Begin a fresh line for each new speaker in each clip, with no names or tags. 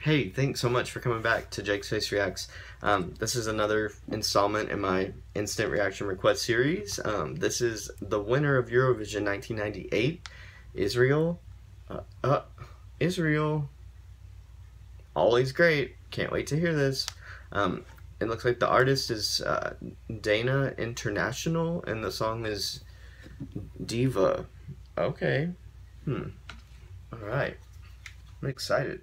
Hey, thanks so much for coming back to Jake's Face Reacts. Um, this is another installment in my instant reaction request series. Um, this is the winner of Eurovision 1998, Israel. Uh, uh, Israel. Always great. Can't wait to hear this. Um, it looks like the artist is uh, Dana International, and the song is Diva. Okay. Hmm. All right. I'm excited.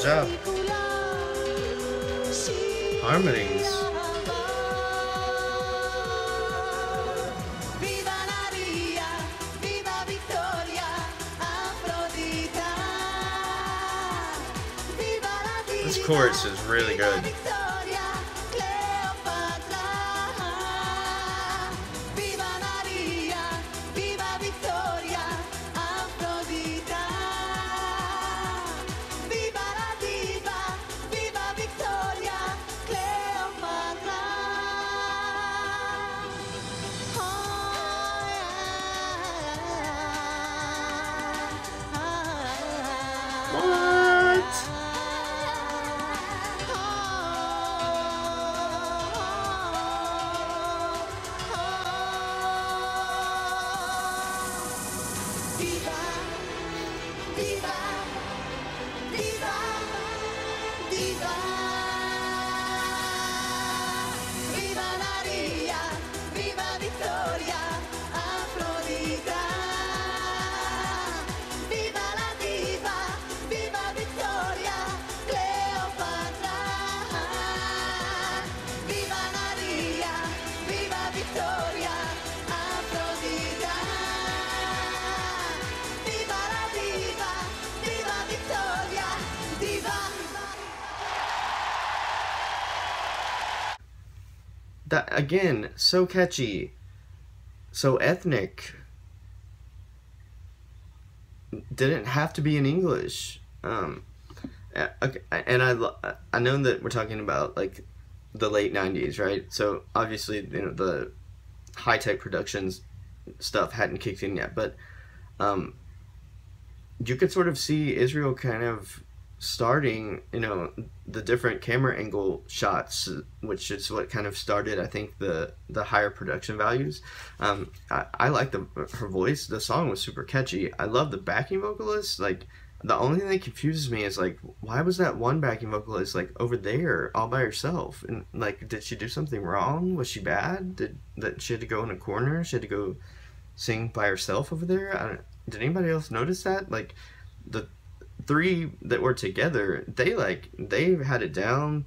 good job. Harmonies. This chorus is really good. What? That again, so catchy, so ethnic. Didn't have to be in English. Um, and I I know that we're talking about like the late '90s, right? So obviously, you know the high tech productions stuff hadn't kicked in yet, but um, you could sort of see Israel kind of starting, you know, the different camera angle shots, which is what kind of started, I think, the the higher production values. Um, I, I like the her voice. The song was super catchy. I love the backing vocalist. Like the only thing that confuses me is like, why was that one backing vocalist like over there all by herself? And like, did she do something wrong? Was she bad? Did that she had to go in a corner? She had to go sing by herself over there? Did anybody else notice that? Like the three that were together, they like they had it down.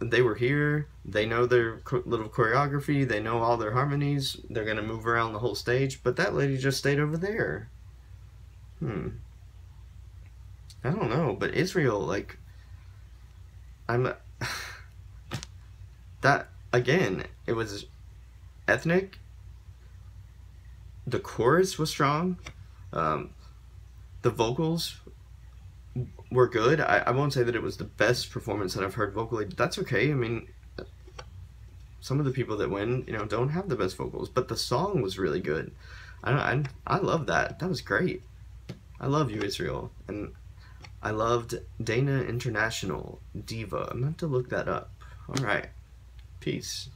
They were here. They know their little choreography. They know all their harmonies. They're gonna move around the whole stage. But that lady just stayed over there. Hmm. I don't know, but Israel, like, I'm. that again, it was ethnic. The chorus was strong. Um, the vocals
were good. I, I won't say that it was the best performance that I've heard vocally. But that's okay. I mean, some of the people that win, you know, don't have the best vocals, but the song was really good. I I, I love that. That was great. I love you, Israel, and I loved Dana International Diva. I'm going to look that up. All right. Peace.